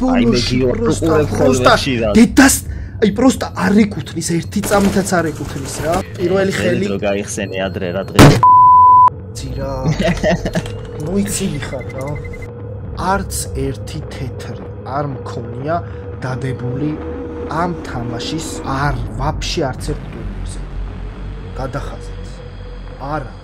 მე გიორგ ხოლმე დედას აი პროსტა არ ეკუთნის ერთი წამითაც არ ეკუთნის რა. პირველი ხელი რო გაიხსენე ადრე რა დღეს ძირა. ნუ იცი ხარ რა. არც ერთი თეთრი არ მქონია დადებული ამ თამაშის არ ვაფშე არც ერთ ტურნირზე. გადახაზეთ. არა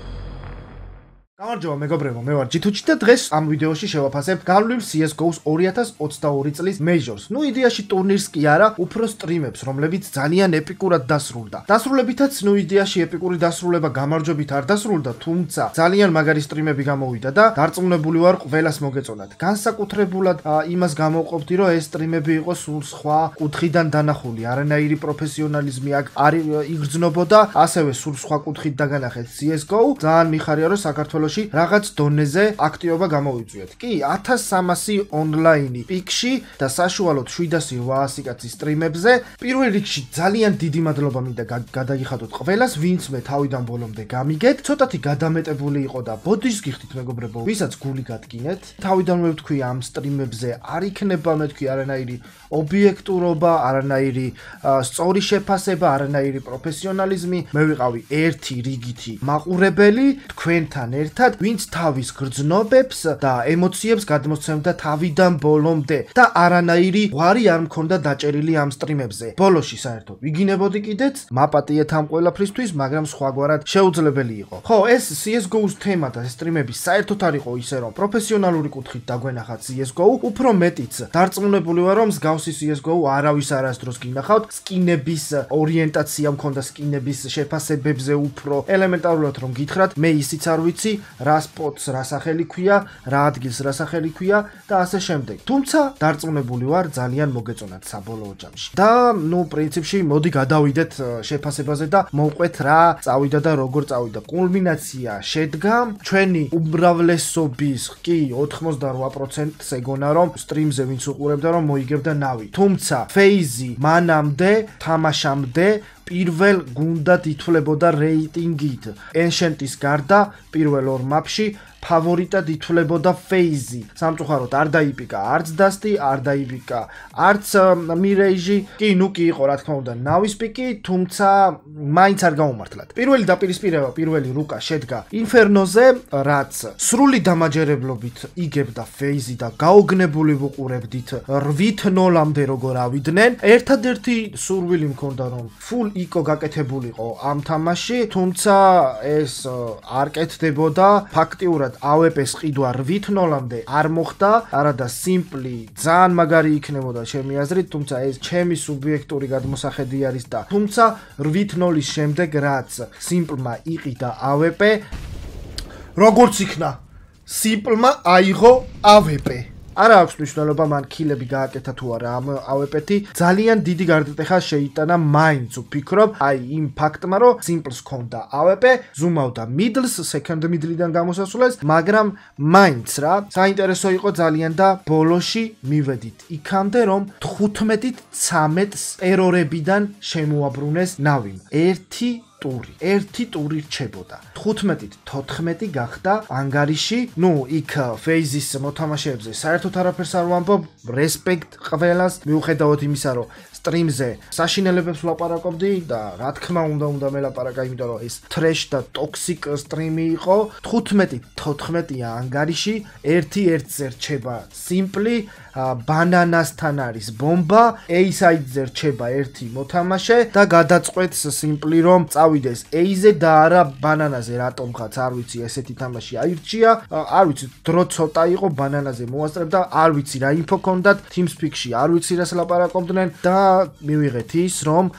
გამარჯობა მეგობრებო, მე ვარ ჯითუჩი და დღეს ამ ვიდეოში შევაფასებ გავლილ CS:GO-ს 2022 წლის Majors. ნუ იდეაში ტურნირს კი არა, უფრო სტრიმებს, რომლებიც ძალიან ეპიკურად დასრულდა. დასრულებითაც ნუ იდეაში ეპიკური დასრულება გამარჯვებით არ დასრულდა, თუმცა ძალიან მაგარი სტრიმები გამოვიდა და დარწმუნებული ვარ ყველას მოგეწონათ. განსაკუთრებულად იმას გამოვყოფდი, რომ ეს სტრიმები იყო სულ სხვა კუთხიდან დანახული, არანაირი პროფესიონალიზმი აქ არ იგრძნობოდა, ასევე სულ სხვა კუთხით დაგანახეთ CS:GO. ძალიან მიხარია, რომ საქართველოს საქართველოში რაღაც დონეზე აქტივობა გამოვიწვიეთ. კი, 1300 ონლაინი პიკში და საშუალოდ 700-800 კაცი სტრიმებზე. პირველ რიგში ძალიან დიდი მადლობა მინდა გადაგიხადოთ ყველას, ვინც მე თავიდან ბოლომდე გამიგეთ. ცოტათი გადამეტებული იყო და ბოდიშს გიხდით მეგობრებო, ვისაც გული გადგინეთ. თავიდანვე ვთქვი ამ სტრიმებზე არ იქნება მე თქვი არანაირი ობიექტურობა, არანაირი სწორი შეფასება, არანაირი პროფესიონალიზმი. მე ვიყავი ერთი რიგითი მაყურებელი თქვენთან ერთ ერთად, ვინც თავის გრძნობებს და ემოციებს გადმოსცემდა თავიდან ბოლომდე და არანაირი ღვარი არ მქონდა დაჭერილი ამ სტრიმებზე. ბოლოში საერთოდ ვიგინებოდი კიდეც, მაპატიეთ ამ ყველაფრისთვის, მაგრამ სხვაგვარად შეუძლებელი იყო. ხო, ეს CS:GO-ს თემა და სტრიმები საერთოდ არ იყო ისე, რომ პროფესიონალური კუთხით დაგვენახა CS:GO, უფრო მეტიც დარწმუნებული ვარ, რომ მსგავსი CS:GO არავის არასდროს გინახავთ. სკინების ორიენტაცია მქონდა სკინების შეფასებებზე უფრო ელემენტარულად რომ გითხრათ, მე ისიც არ ვიცი, რა სპოტს რა სახელი ქვია, რა ადგილს რა სახელი ქვია და ასე შემდეგ. თუმცა დარწმუნებული ვარ ძალიან მოგეწონათ საბოლოო ჯამში. და ნუ პრინციპში მოდი გადავიდეთ შეფასებაზე და მოვყვეთ რა წავიდა და როგორ წავიდა. კულმინაცია შედგა ჩვენი უმრავლესობის, კი 88%-ს ეგონა რომ სტრიმზე ვინც უყურებდა რომ მოიგებდა ნავი. თუმცა ფეიზი მანამდე თამაშამდე პირველ გუნდად ითვლებოდა რეიტინგით. Ancient-ის გარდა პირველ ორ მაპში ფავორიტად ითვლებოდა ფეიზი. სამწუხაროდ არ დაიპიკა არც დასტი, არ დაიპიკა არც მირეიჟი. კი, ნუ კი იყო რა თქმა უნდა ნავის პიკი, თუმცა მაინც არ გაუმართლათ. პირველი დაპირისპირება, პირველი რუკა შედგა ინფერნოზე, რაც სრული დამაჯერებლობით იგებდა ფეიზი და გაოგნებული ვუყურებდით 8-0-მდე როგორ ავიდნენ. ერთადერთი სურვილი მქონდა რომ full eco გაკეთებულიყო ამ თამაში, თუმცა ეს არ კეთდებოდა ფაქტიურად ვთქვათ, AWP-ს ყიდვა 8-0-მდე არ მოხდა, არადა სიმპლი, ძალიან მაგარი იქნებოდა ჩემი აზრით, თუმცა ეს ჩემი სუბიექტური გადმოსახედი არის და თუმცა 8-0-ის შემდეგ რაც სიმპლმა იყიდა AWP, როგორც იქნა სიმპლმა აიღო AWP. არა აქვს მნიშვნელობა მან კილები გააკეთა თუ არა. ამ AWP-ი ძალიან დიდი გარდატეხა შეიტანა მაინც. ვფიქრობ აი იმ ფაქტმა რომ სიმპლს ქონდა AWP ზუმავდა middles second middle-დან გამოსასვლელს მაგრამ მაინც რა საინტერესო იყო ძალიან და ბოლოში მივედით იქამდე რომ 15-ით 13-ს ერორებიდან შემოაბრუნეს ნავი. ერთი ტური. ერთი ტური რჩებოდა. 15-ით 14 გახდა ანგარიში. ნუ იქ ფეიზის მოთამაშეებზე საერთოდ არაფერს არ ვამბობ. რესპექტ ყველას. მიუხედავად იმისა, რომ სტრიმზე საშინელებებს ვლაპარაკობდი და რა თქმა უნდა უნდა მელაპარაკა, იმიტომ რომ ეს ტრეშ და ტოქსიკ სტრიმი იყო. 15-ით 14-ია ანგარიში. ერთი ერთზე რჩება სიმპლი. ბანანასთან არის ბომბა, A-side-ზე რჩება ერთი მოთამაშე და გადაწყვეტს სიმპლი რომ წავიდეს A-ზე და არა ბანანაზე, რატომ ხაც არ ვიცი, ესეთი თამაში აირჩია. არ ვიცი, დრო ცოტა იყო ბანანაზე მოასწრებ და არ ვიცი რა ინფო ქონდათ TeamSpeak-ში, არ ვიცი რას ლაპარაკობდნენ და მივიღეთ ის რომ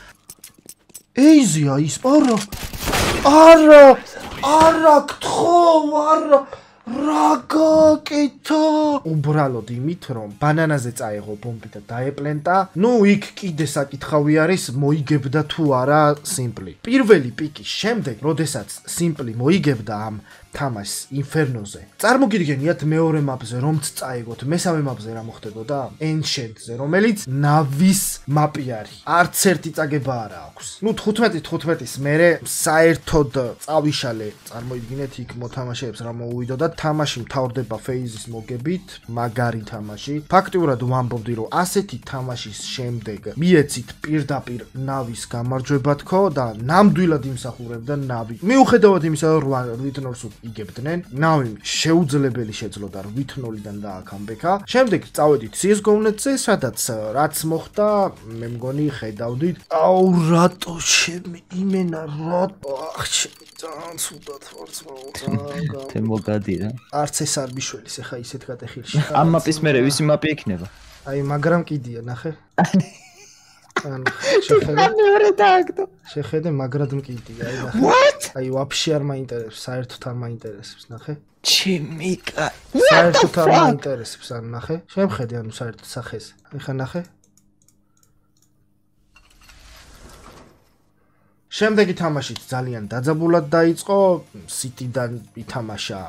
A-ზეა ის პარო. არა! არა, გთხო, არა! რა გაკეთო? უბრალოდ იმით, რომ ბანანაზე წაიღო ბომბი და დაეპლენტა, ნუ იქ კიდე საკითხავი არის, მოიგებდა თუ არა სიმპლი. პირველი პიკის შემდეგ, როდესაც სიმპლი მოიგებდა ამ თამაშს ინფერნოზე. წარმოგიდგენიათ მეორე მაპზე რომც წაიგოთ, მესამე მაპზე რა მოხდებოდა? Ancient-ზე, რომელიც ნავის მაპი არის. არც ერთი წაგება არ აქვს. ნუ 15 15-ის მერე საერთოდ წავიშალე, წარმოიდგინეთ იქ მოთამაშეებს რა მოუვიდო და თამაში მთავრდება ფეიზის მოგებით, მაგარი თამაში. ფაქტიურად ვამბობდი, რომ ასეთი თამაშის შემდეგ მიეცით პირდაპირ ნავის გამარჯვება თქო და ნამდვილად იმსახურებდა ნავი. მიუხედავად იმისა, რომ 8-0-ს იგებდნენ, ნავი შეუძლებელი შეძლო და 8-0-დან დააკამბექა. შემდეგ წავედით CS:GO-ნეტზე, სადაც რაც მოხდა, მე მგონი ხედავდით, აუ რატო შემი იმენა რატო ძალიან ცუდად ვარ ძმაო თე მოგადი რა. არც ეს არ მიშველის ახლა ისეთ კატეხილში. ამ მაპის მერე ვისი მაპი იქნება აი მაგრამ კიდია ნახე. ან შეხედე. მეორე დააგდო. შეხედე მაგრად მკიდია აი ნახე. აი ვაფშე არ მაინტერესებს საერთოდ არ მაინტერესებს ნახე. ჩიმიკა საერთოდ არ მაინტერესებს ან ნახე. შემხედე ანუ საერთოდ სახეს. ეხა ნახე შემდეგი თამაშიც ძალიან დაძაბულად დაიწყო, City-დან ითამაშა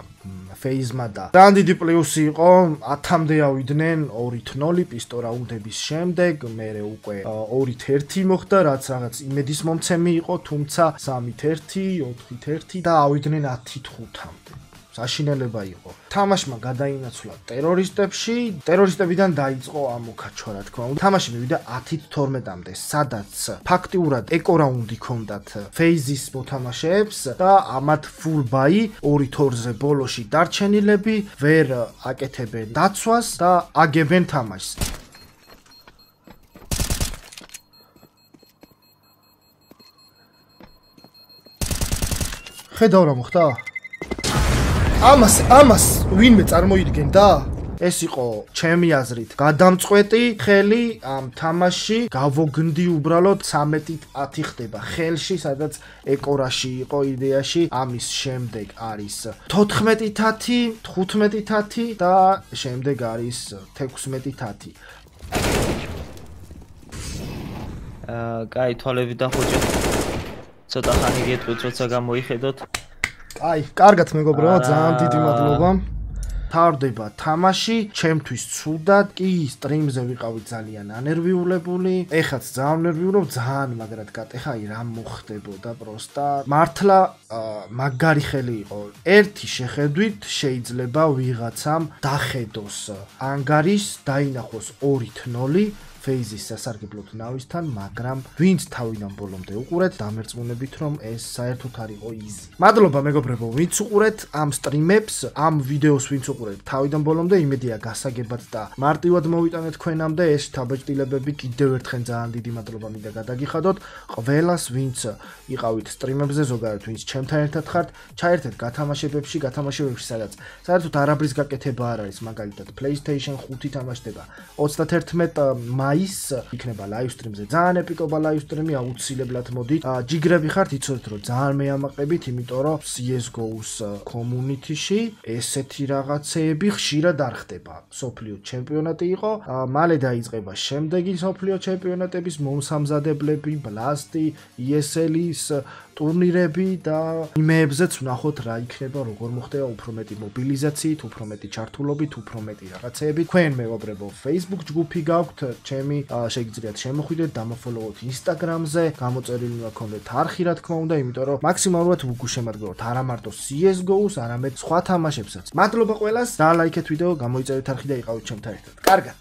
FaZe-მა და ძალიან დიდი პლუსი იყო, 10-მდე ავიდნენ 2-0 პისტო რაუნდების შემდეგ, მერე უკვე 2-1 მოხდა, რაც რაღაც იმედის მომცემი იყო, თუმცა 3-1, 4-1 და ავიდნენ 10-5-მდე. საშინელება იყო. თამაშმა გადაინაცვლა ტერორისტებში, ტერორისტებიდან დაიწყო ამოქაჩვა, რა თქმა უნდა. თამაში მივიდა 10-12-მდე, სადაც ფაქტიურად ეკორაუნდი ქონდათ ფეიზის მოთამაშეებს და ამათ buy 2-2-ზე ბოლოში დარჩენილები ვერ აკეთებენ დაცვას და აგებენ თამაშს. ხედავ რა მოხდა? ამას ამას ვინმე წარმოიდგენდა? ეს იყო ჩემი აზრით გადამწყვეტი ხელი ამ თამაში. გავოგნდი უბრალოდ 13-ით 10 ხდება. ხელში სადაც ეკორაში იყო იდეაში ამის შემდეგ არის 14-ით 10 15-ით 10 და შემდეგ არის 16-ით 10 აა კაი თვალები დახუჭე ცოტა ხანი გეტყვით როცა გამოიხედოთ აი, კარგად მეგობრებო, ძალიან დიდი მადლობა. თავდება თამაში, ჩემთვის ცუდად, კი სტრიმზე ვიყავი ძალიან ანერვიულებული. ეხაც ძალიან ნერვიულობ, ძალიან მაგრად გატეხა, აი რა მოხდებოდა პროსტა. მართლა მაგარი ხელი იყო. ერთი შეხედვით შეიძლება ვიღაცამ დახედოს ანგარის, დაინახოს 2-0 ფეიზის სასარგებლოდ ნავისთან, მაგრამ ვინც თავიდან ბოლომდე უყურეთ, დამერწმუნებით რომ ეს საერთოდ არ იყო იზი. მადლობა მეგობრებო, ვინც უყურეთ ამ სტრიმებს, ამ ვიდეოს ვინც უყურეთ. თავიდან ბოლომდე, იმედია გასაგებად და მარტივად მოვიტანეთ თქვენამდე ეს თაბაჭდილებები კიდევ ერთხელ ძალიან დიდი მადლობა მინდა გადაგიხადოთ. ყველას, ვინც იყავით სტრიმებზე, ზოგადად ვინც ჩემთან ერთად ხართ, ჩაერთეთ გათამაშებებში, გათამაშებებში, სადაც საერთოდ არაბრის გაკეთება არ არის, მაგალითად PlayStation 5 თამაშდება. 31 მა მაის იქნება live stream-ზე. ძალიან ეპიკობა live stream-ი, აუცილებლად მოდით. ჯიგრები ხართ, იცოდეთ რომ ძალიან მეამაყებით, იმიტომ რომ CS:GO-ს community-ში ესეთი რაღაცეები ხშირად არ ხდება. სოფლიო ჩემპიონატი იყო, მალე დაიწყება შემდეგი სოფლიო ჩემპიონატების მომსამზადებლები, Blast-ი, ESL-ის ტურნირები და იმეებზეც ვნახოთ რა იქნება, როგორ მოხდება უფრო მეტი მობილიზაციით, უფრო მეტი ჩართულობით, უფრო მეტი რაღაცეებით. თქვენ მეგობრებო, Facebook ჯგუფი გაქვთ, ჩემი შეგიძლიათ შემოხვიდეთ, დამოფოლოვოთ Instagram-ზე, გამოწერილი გქონდეთ არხი რა თქმა უნდა, იმიტომ რომ მაქსიმალურად უგუშემადგებოთ არა მარტო CS:GO-ს, არამედ სხვა თამაშებსაც. მადლობა ყველას, და ლაიქეთ ვიდეო, გამოიწერეთ არხი და იყავით ჩემთან ერთად. კარგად.